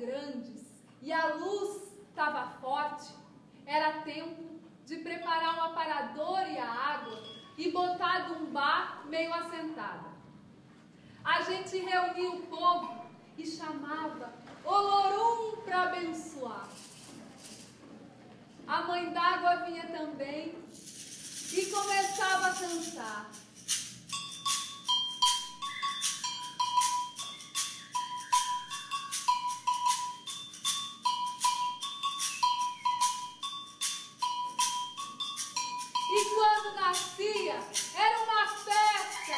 grandes e a luz estava forte, era tempo de preparar um aparador e a água e botar Dumbá meio assentada. A gente reunia o povo e chamava Olorum para abençoar. A mãe d'água vinha também e começava a cantar. Era uma festa.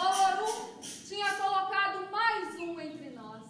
Olorum tinha colocado mais um entre nós.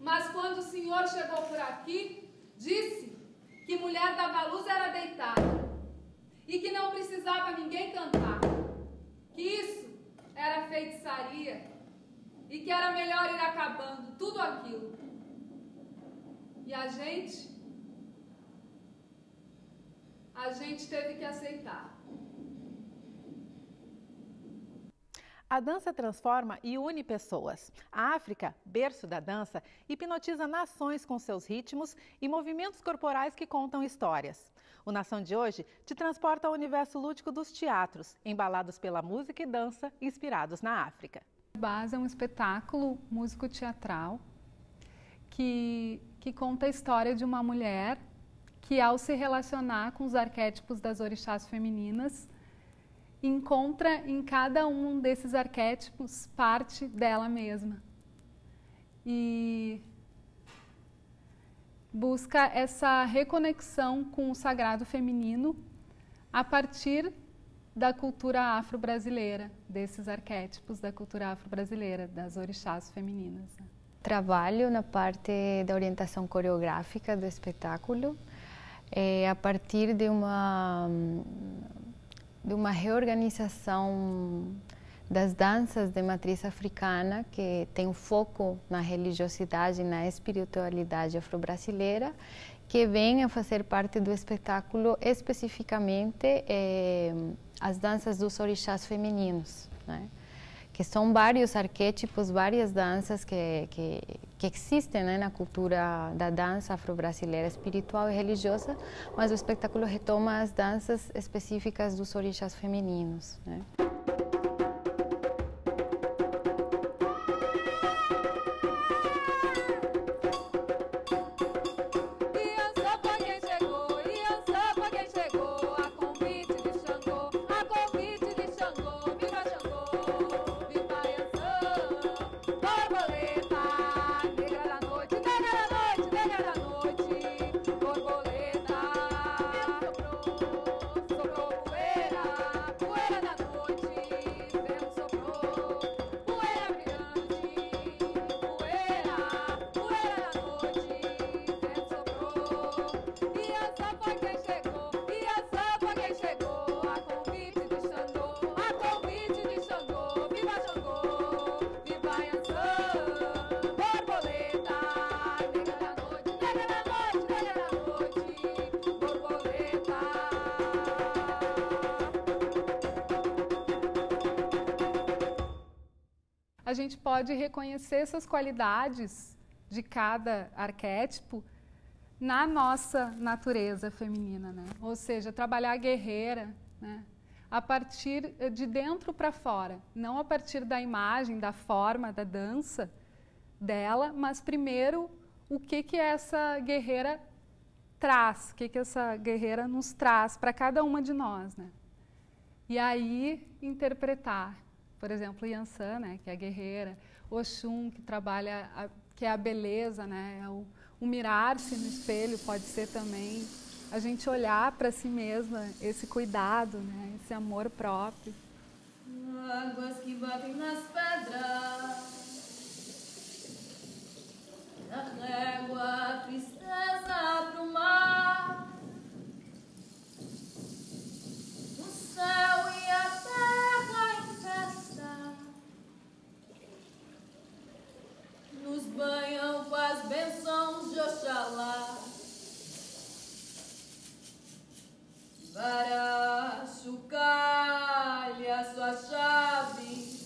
Mas quando o Senhor chegou por aqui, disse que mulher dava luz era deitada e que não precisava ninguém cantar, que isso era feitiçaria e que era melhor ir acabando tudo aquilo. E a gente, a gente teve que aceitar. A dança transforma e une pessoas. A África, berço da dança, hipnotiza nações com seus ritmos e movimentos corporais que contam histórias. O Nação de hoje te transporta ao universo lúdico dos teatros, embalados pela música e dança inspirados na África. Base é um espetáculo músico-teatral que, que conta a história de uma mulher que, ao se relacionar com os arquétipos das orixás femininas, encontra em cada um desses arquétipos parte dela mesma. E busca essa reconexão com o sagrado feminino a partir da cultura afro-brasileira, desses arquétipos da cultura afro-brasileira, das orixás femininas. Trabalho na parte da orientação coreográfica do espetáculo, é, a partir de uma de uma reorganização das danças de matriz africana, que tem um foco na religiosidade e na espiritualidade afro-brasileira, que vem a fazer parte do espetáculo especificamente eh, as danças dos orixás femininos. Né? que são vários arquétipos, várias danças que, que, que existem né, na cultura da dança afro-brasileira espiritual e religiosa, mas o espetáculo retoma as danças específicas dos orixás femininos. Né. A gente pode reconhecer essas qualidades de cada arquétipo na nossa natureza feminina, né? Ou seja, trabalhar guerreira, né? A partir de dentro para fora, não a partir da imagem, da forma, da dança dela, mas primeiro o que que essa guerreira traz, o que que essa guerreira nos traz para cada uma de nós, né? E aí interpretar por exemplo, Yansan, né, que é a guerreira, Oxum, que trabalha, a, que é a beleza, né, é o, o mirar-se no espelho pode ser também a gente olhar para si mesma, esse cuidado, né, esse amor próprio. Águas que batem nas pedras, da régua, tristeza nos banham com as bênçãos de Oxalá. Barachucalhe a sua chave,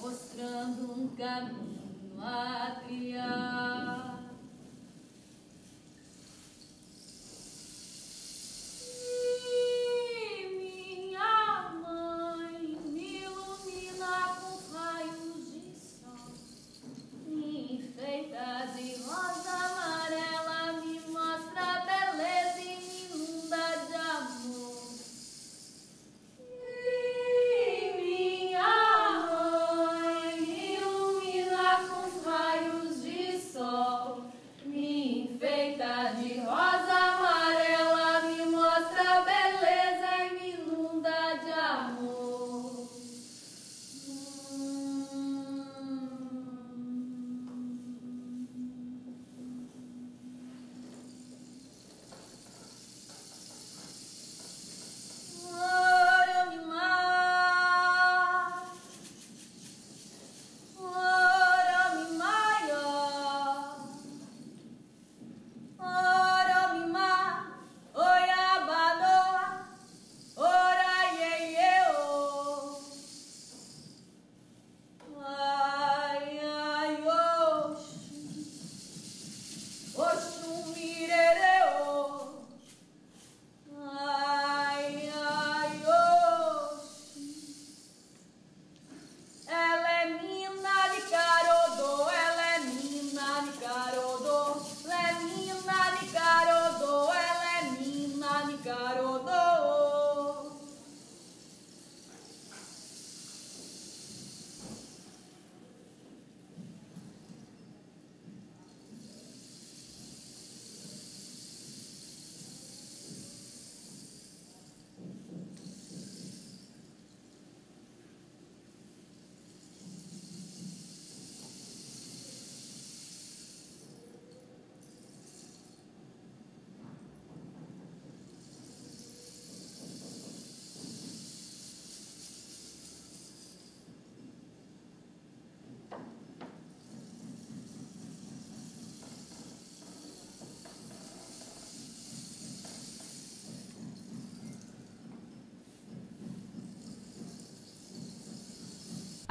mostrando um caminho a criar.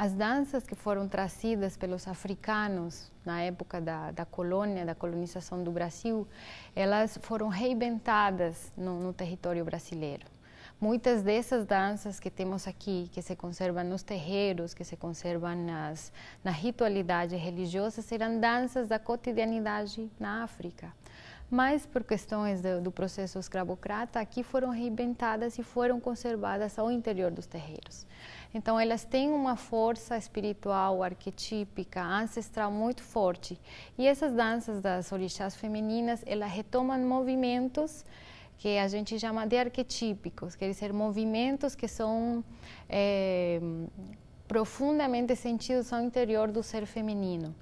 As danças que foram trazidas pelos africanos na época da, da colônia, da colonização do Brasil, elas foram reinventadas no, no território brasileiro. Muitas dessas danças que temos aqui, que se conservam nos terreiros, que se conservam nas, na ritualidade religiosa, eram danças da cotidianidade na África. Mas por questões do, do processo escravocrata, aqui foram reinventadas e foram conservadas ao interior dos terreiros. Então, elas têm uma força espiritual, arquetípica, ancestral muito forte. E essas danças das orixás femininas, elas retomam movimentos que a gente chama de arquetípicos, quer dizer, movimentos que são é, profundamente sentidos ao interior do ser feminino.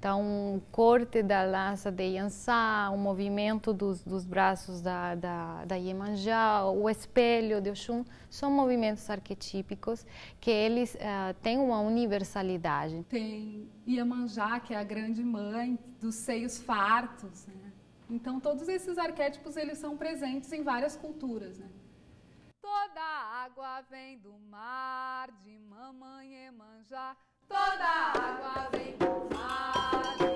Então, o corte da lança de Yansá, o movimento dos, dos braços da, da, da Iemanjá, o espelho de Oxum, são movimentos arquetípicos que eles uh, têm uma universalidade. Tem Iemanjá, que é a grande mãe dos seios fartos. Né? Então, todos esses arquétipos eles são presentes em várias culturas. Né? Toda água vem do mar, de mamãe Iemanjá. Toda água vem do mar.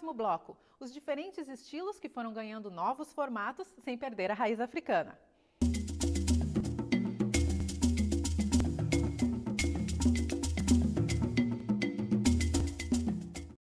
Próximo bloco, os diferentes estilos que foram ganhando novos formatos sem perder a raiz africana.